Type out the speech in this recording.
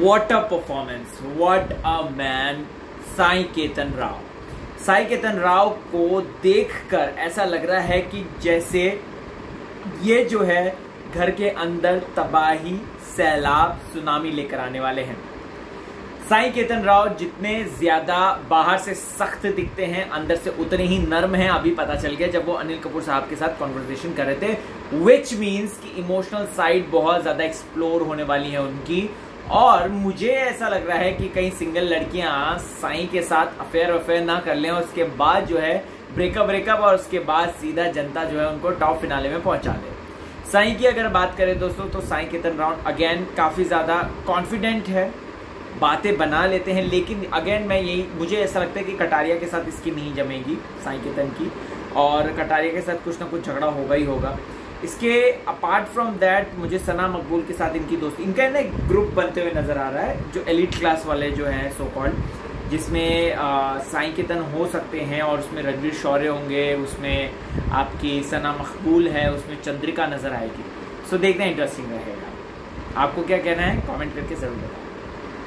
What a performance what a man Sai Ketan Rao Sai Ketan Rao को देखकर ऐसा लग रहा है कि जैसे ये जो है घर के अंदर तबाही, सैलाब, सुनामी लेकर आने वाले हैं। साई केतन राव जितने ज़्यादा बाहर से सख्त दिखते हैं, अंदर से उतने ही नर्म हैं, अभी पता चल गया जब वो अनिल कपूर साहब के साथ कॉन्वर्सेशन कर रहे थे विच मीन्स कि इमोशनल साइड बहुत ज़्यादा एक्सप्लोर होने वाली है उनकी। और मुझे ऐसा लग रहा है कि कई सिंगल लड़कियाँ साई के साथ अफेयर अफेयर ना कर लें और उसके बाद जो है ब्रेकअप ब्रेकअप और उसके बाद सीधा जनता जो है उनको टॉप फिनाले में पहुँचा दे। साई की अगर बात करें दोस्तों तो साई केतन राउंड अगेन काफ़ी ज़्यादा कॉन्फिडेंट है, बातें बना लेते हैं, लेकिन अगेन मैं यही, मुझे ऐसा लगता है कि कटारिया के साथ इसकी नहीं जमेगी, साई केतन की, और कटारिया के साथ कुछ ना कुछ झगड़ा होगा ही होगा। इसके अपार्ट फ्रॉम दैट मुझे सना मकबूल के साथ इनकी दोस्ती इनका ना एक ग्रुप बनते हुए नज़र आ रहा है, जो एलिट क्लास वाले जो हैं सो कॉल्ड जिसमें साई केतन हो सकते हैं और उसमें रणवीर शौर्य होंगे, उसमें आपकी सना मकबूल है, उसमें चंद्रिका नज़र आएगी। सो देखना इंटरेस्टिंग रहेगा। आपको क्या कहना है? कमेंट करके ज़रूर बताएँ।